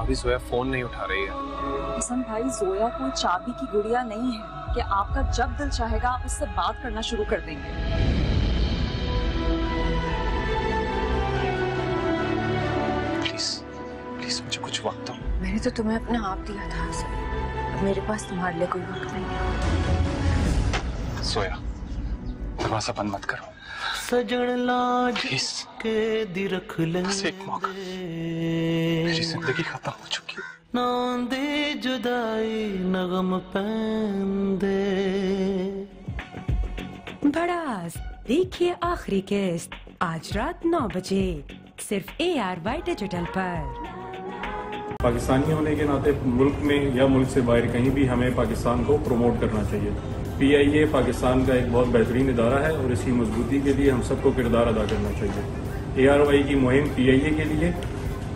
अभी जोया फ़ोन नहीं उठा रही है। हसन भाई जोया कोई चाबी की गुड़िया नहीं है कि आपका जब दिल चाहेगा आप उससे बात करना शुरू कर देंगे। प्लीज़ प्लीज़ मुझे कुछ वक्त दो। मैंने तो तुम्हें अपना आप दिया था हसन। अब मेरे पास तुम्हारे लिए कोई वक्त नहीं है। सोया दरवाज़ा बंद मत करो। सजन लाज के दी रख ले बस एक मौका। मेरी ज़िंदगी खत्म हो चुकी है। जुदाई नगम पैंदे। भड़ास देखिए आखिरी किस्त। आज रात नौ बजे सिर्फ़ ए आर वाई डिजिटल पर। पाकिस्तानी होने के नाते मुल्क में या मुल्क से बाहर कहीं भी हमें पाकिस्तान को प्रमोट करना चाहिए। पीआईए पाकिस्तान का एक बहुत बेहतरीन इदारा है और इसकी मजबूती के लिए हम सबको किरदार अदा करना चाहिए। ए आर वाई की मुहिम पीआईए के लिए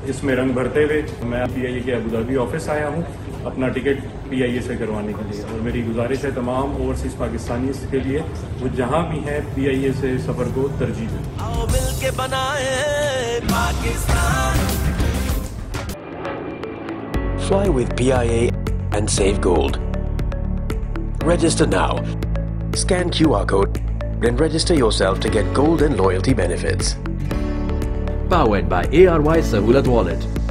इसमें रंग भरते हुए मैं पीआईए के अबूधाबी ऑफ़िस आया हूँ अपना टिकट पीआईए से करवाने के लिए और मेरी गुजारिश है तमाम ओवरसीज पाकिस्तानी के लिए वो जहाँ भी हैं पीआईए से सफ़र को तरजीह दें Fly with PIA and save gold. Register now. Scan QR code, then register yourself to get gold and loyalty benefits. Powered by ARY Sahulat Wallet.